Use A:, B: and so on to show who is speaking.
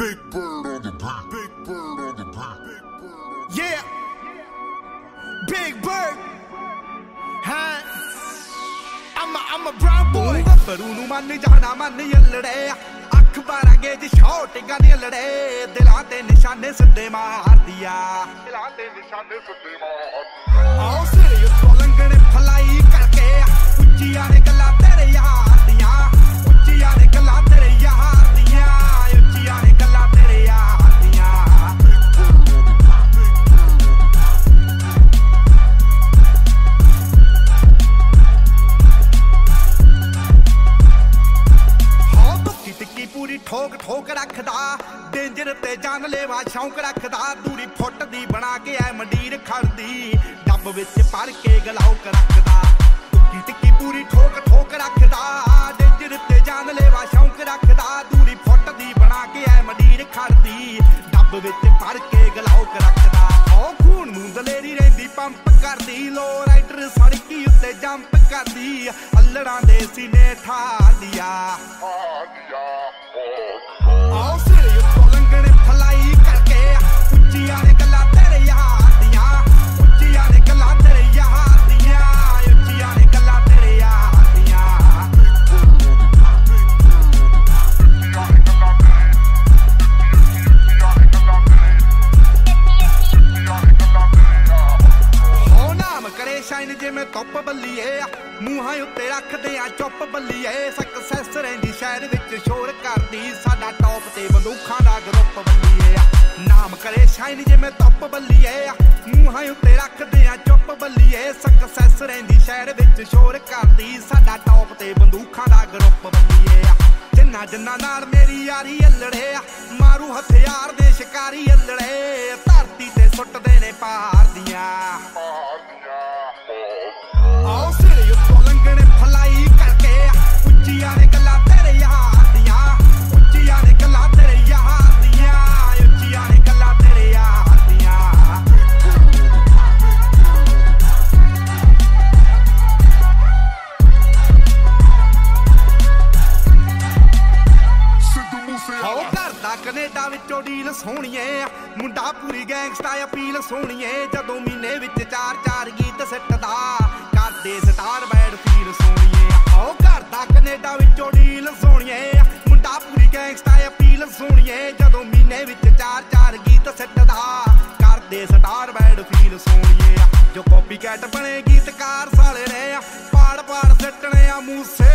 A: Big bird on the beat. Big bird on the beat. Big bird.
B: Yeah. Big Bird. ਹਾਂ I'm a, I'm a brown boy. ਗੱਭਰੂ ਨੂੰ ਮੰਨ ਜਾਣਾ ਮੰਨ ਯੱਲੜੇ ਅੱਖ ਬਾਰਾਂਗੇ ਜੀ ਸ਼ੌਟਿੰਗਾਂ ਦੀ ਲੜੇ ਦਿਲਾਂ ਤੇ ਨਿਸ਼ਾਨੇ ਸਿੱਧੇ ਮਾਰਦੀਆ
A: ਦਿਲਾਂ ਤੇ ਨਿਸ਼ਾਨੇ ਸੁੱਤੇ ਮਾਰ
B: ਠੋਕ ਠੋਕ ਰੱਖਦਾ, ਡੇਂਜਰ ਤੇ ਜਾਨ ਲੈਵਾ ਸ਼ੌਂਕ ਰੱਖਦਾ, ਦੂਰੀ ਫੁੱਟ ਦੀ ਬਣਾ ਕੇ ਐ ਮੰਡੀਰ ਖੜਦੀ, ਡੱਬ ਵਿੱਚ ਭਰ ਕੇ ਗਲਾਉਕ ਰੱਖਦਾ ਧੁੱਕੀ ਟਿੱਕੀ ਪੂਰੀ ਠੋਕ ਠੋਕ ਰੱਖਦਾ, ਡੇਂਜਰ ਤੇ ਜਾਨ ਲੈਵਾ ਸ਼ੌਂਕ ਰੱਖਦਾ, ਦੂਰੀ ਫੁੱਟ ਦੀ ਬਣਾ ਕੇ ਐ ਮੰਡੀਰ ਖੜਦੀ, ਡੱਬ ਵਿੱਚ ਭਰ ਕੇ ਗਲਾਉਕ ਰੱਖਦਾ। ਉਹ ਖੂਨ ਨੂੰ ਦਲੇਰੀ ਰਹਿੰਦੀ, ਪੰਪ ਕਰਦੀ, ਲੋ ਰਾਈਡਰ ਸੜਕੀ ਉੱਤੇ ਜੰਪ ਕਰਦੀ, ਅਲੜਾਂ ਦੇ ਸੀਨੇ ਠਾ ਲਿਆ। ਸ਼ਾਈਨ ਜਿਵੇਂ ਧੁੱਪ ਬੱਲੀਏ। ਮੂੰਹਾਂ ਉੱਤੇ ਰੱਖਦੇ ਆ ਚੁੱਪ ਬੱਲੀਏ। ਸਕਸੈਸ ਰਹਿੰਦੀ ਸ਼ਹਿਰ ਵਿੱਚ, ਸ਼ੋਰ ਕਰਦੀ ਸਾਡਾ ਟੌਪ ਤੇ ਬੰਦੂਖਾਂ ਦਾ ਗਰੁੱਪ ਬੱਲੀਏ। ਨਾਮ ਕਰੇ ਸ਼ਾਈਨ ਜਿਵੇਂ ਧੁੱਪ ਬੱਲੀਏ। ਮੂੰਹਾਂ ਉੱਤੇ ਰੱਖਦੇ ਆ ਚੁੱਪ ਬੱਲੀਏ। ਸਕਸੈਸ ਰਹਿੰਦੀ ਸ਼ਹਿਰ ਵਿੱਚ, ਸ਼ੋਰ ਕਰਦੀ ਸਾਡਾ ਟੌਪ ਤੇ ਬੰਦੂਖਾਂ ਦਾ ਗਰੁੱਪ ਬੱਲੀਏ। ਜਿੰਨਾ ਜਿੰਨਾ ਨਾਲ ਮੇਰੀ ਯਾਰੀ ਅਲੜੇ ਮਾਰੂ ਹਥਿਆਰ ਦੇ ਸ਼ਿਕਾਰੀ ਅਲੜੇ। ਧਰਤੀ ਤੇ ਸੁੱਟਦੇ ਨੇ ਪਾ ਉੱਚੀਆਂ ਨੇ ਗੱਲਾਂ ਤੇਰੇ ਯਾਰ ਦੀਆਂ ਉੱਚੀਆਂ ਨੇ ਗੱਲਾਂ ਤੇਰੇ ਯਾਰ ਦੀਆਂ ਉੱਚੀਆਂ ਨੇ ਗੱਲਾਂ ਤੇਰੇ ਯਾਰ ਦੀਆਂ
A: ਸਿੱਧੂ ਮੂਸੇ
B: ਆਓ ਘਰ ਕੈਨੇਡਾ ਵਿੱਚੋਂ ਡੀਲ ਸੋਹਣੀਏ, ਮੁੰਡਾ ਪੂਰੀ ਗੈਂਗਸਟਾ ਅਪੀਲ ਸੋਹਣੀਏ, ਜਦੋਂ ਮਹੀਨੇ ਵਿੱਚ ਚਾਰ ਚਾਰ ਗੀਤ ਸਿੱਟਦਾ ਦੇ ਸਟਾਰ ਬੈਡ ਫੀਲ ਸੋਣੀਏ ਜੋ ਕਾਪੀ ਕੈਟ ਬਣੇ ਗੀਤਕਾਰ ਸਾਲੇ ਨੇ ਆ। ਪਾੜ ਪਾੜ ਸੱਟਣੇ ਆ ਮੂਸੇ